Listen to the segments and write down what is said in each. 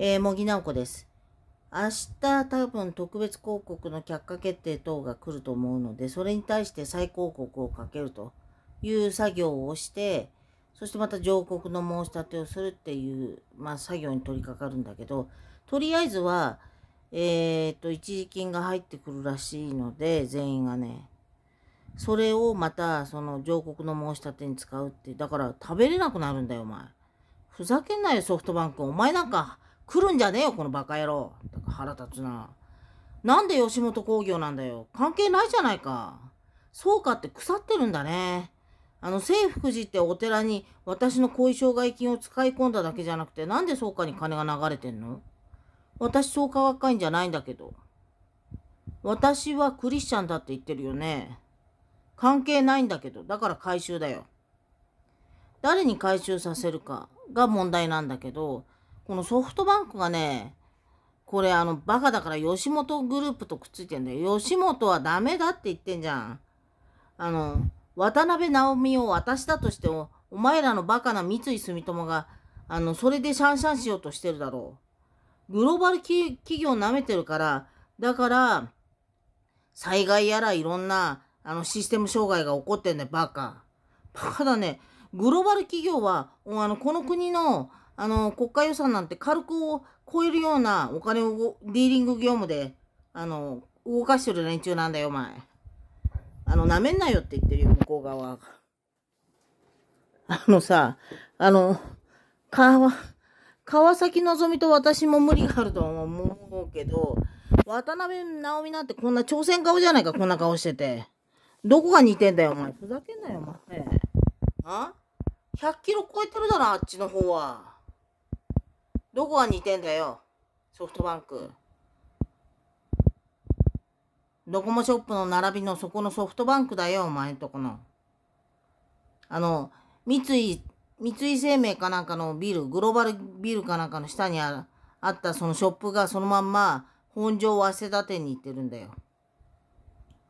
えー、茂木直子です。明日多分特別広告の却下決定等が来ると思うので、それに対して再広告をかけるという作業をして、そしてまた上告の申し立てをするっていう、まあ、作業に取り掛かるんだけど、とりあえずは、えー、っと、一時金が入ってくるらしいので、全員がね。それをまた、その上告の申し立てに使うって、だから食べれなくなるんだよ、お前。ふざけんなよ、ソフトバンク。お前なんか来るんじゃねえよ、このバカ野郎。腹立つな。なんで吉本興業なんだよ。関係ないじゃないか。そうかって腐ってるんだね。あの、聖福寺ってお寺に私の後遺障害金を使い込んだだけじゃなくて、なんでそうかに金が流れてんの？私、創価学会員じゃないんだけど。私はクリスチャンだって言ってるよね。関係ないんだけど、だから回収だよ。誰に回収させるかが問題なんだけど、このソフトバンクがね、これあのバカだから吉本グループとくっついてんだよ。吉本はダメだって言ってんじゃん。あの、渡辺直美を渡したとしても、お前らのバカな三井住友が、あの、それでシャンシャンしようとしてるだろう。グローバル企業舐めてるから、だから、災害やらいろんな、あの、システム障害が起こってんだよ、バカ。バカだね。グローバル企業は、あの、この国の、あの、国家予算なんて軽く超えるようなお金をディーリング業務で、あの、動かしてる連中なんだよ、お前。あの、舐めんなよって言ってるよ、向こう側が。あのさ、あの、川、川崎希と私も無理があると思うけど、渡辺直美なんてこんな朝鮮顔じゃないか、こんな顔してて。どこが似てんだよ、お前。ふざけんなよ、お前。あ ?100 キロ超えてるだろ、あっちの方は。どこが似てんだよ、ソフトバンク。ドコモショップの並びのそこのソフトバンクだよ、お前んとこの。あの、三井、三井生命かなんかのビル、グローバルビルかなんかの下にああったそのショップがそのまんま本庄早稲田店に行ってるんだよ。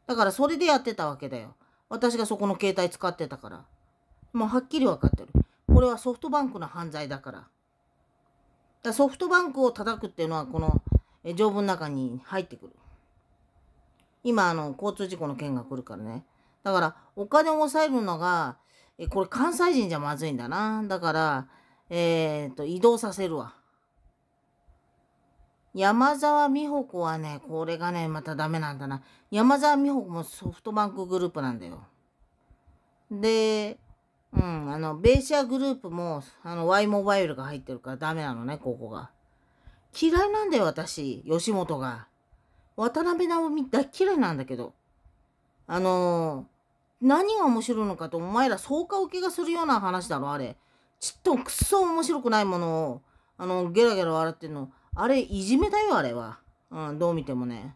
だからそれでやってたわけだよ。私がそこの携帯使ってたから。もうはっきり分かってる。これはソフトバンクの犯罪だから。だソフトバンクを叩くっていうのはこのえ条文の中に入ってくる。今、あの、交通事故の件が来るからね。だから、お金を抑えるのが、え、これ関西人じゃまずいんだな。だから、えっ、と、移動させるわ。山沢美穂子はね、これがね、またダメなんだな。山沢美穂子もソフトバンクグループなんだよ。で、うん、あの、ベーシアグループも、あの、Y モバイルが入ってるからダメなのね、ここが。嫌いなんだよ、私、吉本が。渡辺直美大嫌いなんだけど。あのー、何が面白いのかと、お前ら草加受けがするような話だろ、あれ。ちっとくっそ面白くないものを、あの、ゲラゲラ笑ってんの。あれ、いじめだよ、あれは。うん、どう見てもね。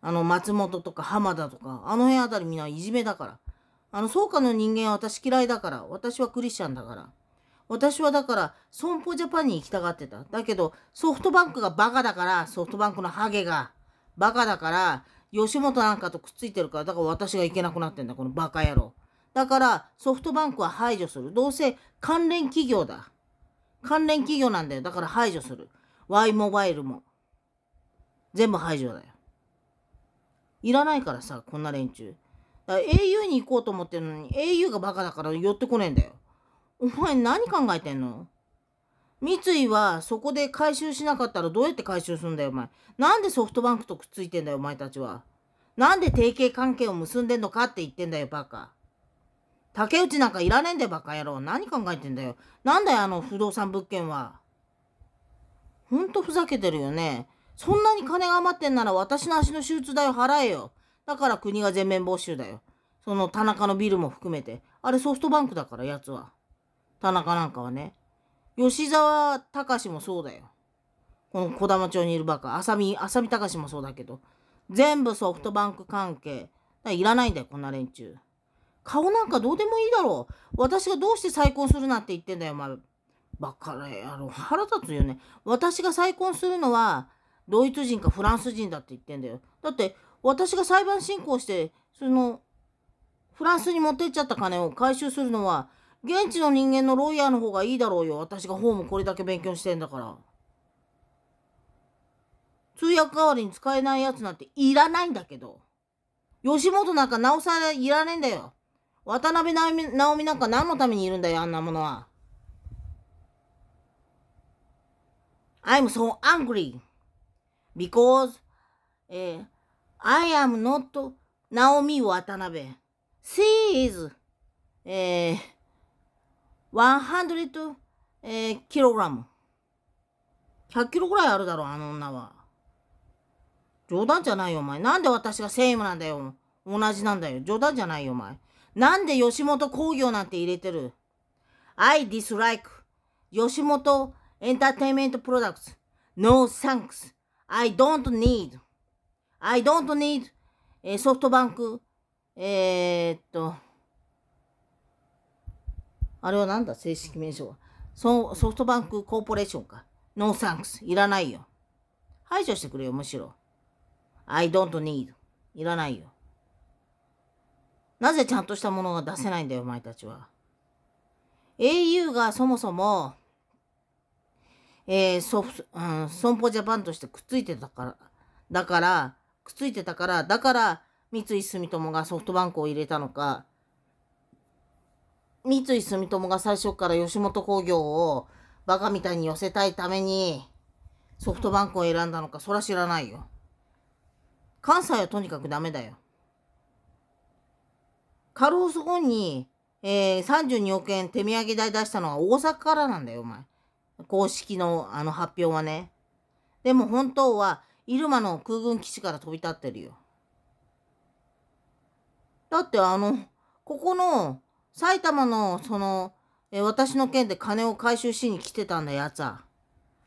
あの、松本とか浜田とか、あの辺あたりみんないじめだから。あの、草加の人間は私嫌いだから。私はクリスチャンだから。私はだから、損保ジャパンに行きたがってた。だけど、ソフトバンクがバカだから、ソフトバンクのハゲが。バカだから、吉本なんかとくっついてるから、だから私が行けなくなってんだ、このバカ野郎。だから、ソフトバンクは排除する。どうせ関連企業だ。関連企業なんだよ。だから排除する。Y モバイルも。全部排除だよ。いらないからさ、こんな連中。だ au に行こうと思ってるのに、au がバカだから寄ってこねえんだよ。お前何考えてんの？三井はそこで回収しなかったらどうやって回収するんだよ、お前。なんでソフトバンクとくっついてんだよ、お前たちは。なんで提携関係を結んでんのかって言ってんだよ、バカ。竹内なんかいらねえんだよ、バカ野郎。何考えてんだよ。なんだよ、あの不動産物件は。ほんとふざけてるよね。そんなに金が余ってんなら私の足の手術代を払えよ。だから国が全面没収だよ。その田中のビルも含めて。あれソフトバンクだから、やつは。田中なんかはね。吉沢隆もそうだよ。この小玉町にいるバカ。浅見、浅見隆もそうだけど。全部ソフトバンク関係。だいらないんだよ、こんな連中。顔なんかどうでもいいだろう。私がどうして再婚するなって言ってんだよ、お前。バカな野郎。腹立つよね。私が再婚するのは、ドイツ人かフランス人だって言ってんだよ。だって、私が裁判進行して、その、フランスに持ってっちゃった金を回収するのは、現地の人間のロイヤーの方がいいだろうよ。私がホームこれだけ勉強してんだから。通訳代わりに使えないやつなんていらないんだけど。吉本なんかなおさらいらねえんだよ。渡辺直美なんか何のためにいるんだよ、あんなものは。I'm so angry because、eh, I am not Naomi Watanabe. She is、eh, 100、eh, キログラム。100キロぐらいあるだろう、あの女は。冗談じゃないよ、お前。なんで私がセームなんだよ。同じなんだよ。冗談じゃないよ、お前。なんで吉本工業なんて入れてる ?I dislike 吉本エンターテインメントプロダクツ。No thanks. I don't need. I don't need えー、ソフトバンク。えー、っと。あれはなんだ？正式名称は。ソソフトバンクコーポレーションか。No thanks. いらないよ。排除してくれよ、むしろ。I don't need. いらないよ。なぜちゃんとしたものが出せないんだよ、お前たちは。au がそもそも、えー、ソフトうん、損保ジャパンとしてくっついてたから、だから、くっついてたから、だから、三井住友がソフトバンクを入れたのか、三井住友が最初から吉本興業をバカみたいに寄せたいためにソフトバンクを選んだのか、そら知らないよ。関西はとにかくダメだよ。カロース後に、えー、32億円手土産代出したのは大阪からなんだよ、お前。公式のあの発表はね。でも本当は、入間の空軍基地から飛び立ってるよ。だってあの、ここの埼玉のその、え私の件で金を回収しに来てたんだやつは。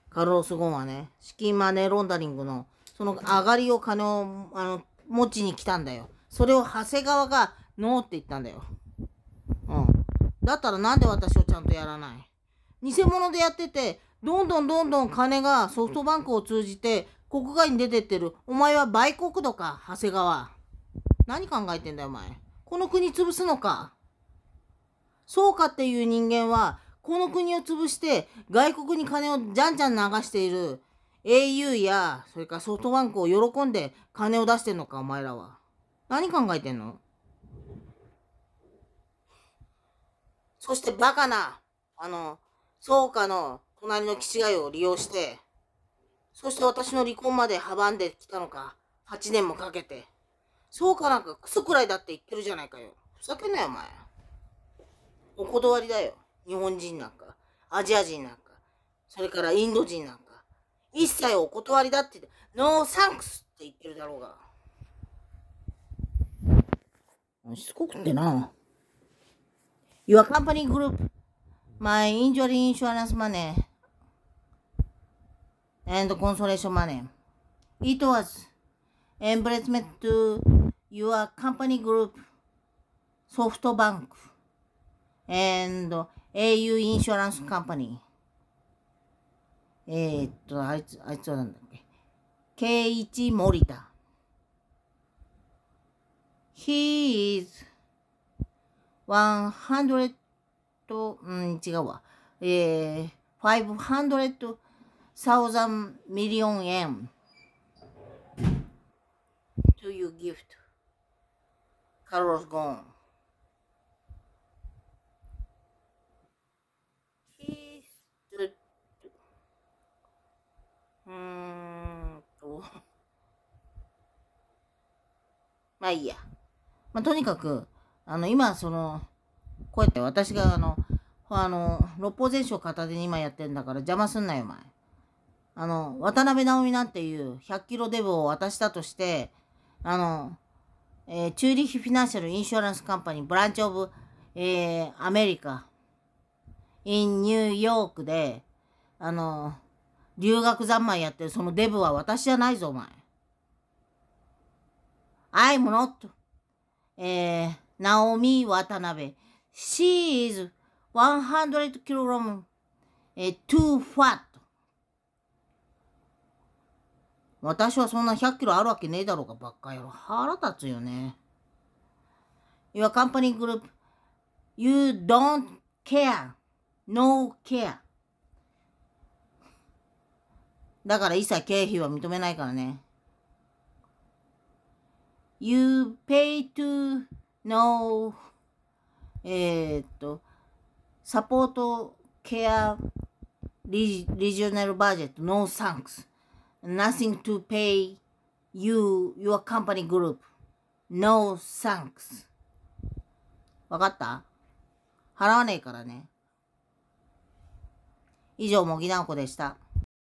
カルロス・ゴンはね、資金マネーロンダリングの、その上がりを金を、あの、持ちに来たんだよ。それを長谷川がノーって言ったんだよ。うん。だったらなんで私をちゃんとやらない？偽物でやってて、どんどんどんどん金がソフトバンクを通じて国外に出てってる。お前は売国度か、長谷川。何考えてんだよ、お前。この国潰すのか。そうかっていう人間は、この国を潰して外国に金をじゃんじゃん流している au や、それからソフトバンクを喜んで金を出してんのか、お前らは。何考えてんの？そしてバカな、あの、草加の隣の岸がを利用して、そして私の離婚まで阻んできたのか、8年もかけて。そうかなんかクソくらいだって言ってるじゃないかよ。ふざけんなよ、お前。お断りだよ。日本人なんか、アジア人なんか、それからインド人なんか。一切お断りだって、ノーサンクスって言ってるだろうが。しつこくってな。Your company group, my injury insurance money and consolation money. It was embarrassment to your company group, SoftBank, and au インシュランスカンパニー。えー、っと、あいつ、あいつはなんだっけ。ケイチ・モリタ。He is 100、うん、違うわ。えー、500 500,000 million yen to you gift. Carlos gone. He stood うーんと。まあいいや。まあとにかく、あの、今、その、こうやって私が、あの、あの、六法全書片手に今やってんだから邪魔すんなよ、お前。あの、渡辺直美なんていう100キロデブを渡したとして、あの、えー、チューリッヒフィナンシャルインシュアランスカンパニー、ブランチオブ、えー、アメリカ、インニューヨークで、あの、留学三昧やってるそのデブは私じゃないぞ、お前。I'm not, えー、Naomi Watanabe. She is 100 kilogram uh, too fat. 私はそんな100キロあるわけねえだろうがばっかやろ。腹立つよね。Your company group, you don't care. No care. だから一切経費は認めないからね。You pay to no え、っと、サポートケアリリジョナルバージェット no thanks nothing to pay you your company group no thanks わかった払わねえからね。以上、もぎなおこでした。